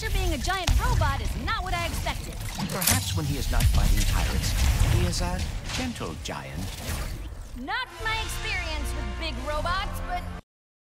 Master being a giant robot is not what I expected. Perhaps when he is not fighting pirates, he is a gentle giant. Not my experience with big robots, but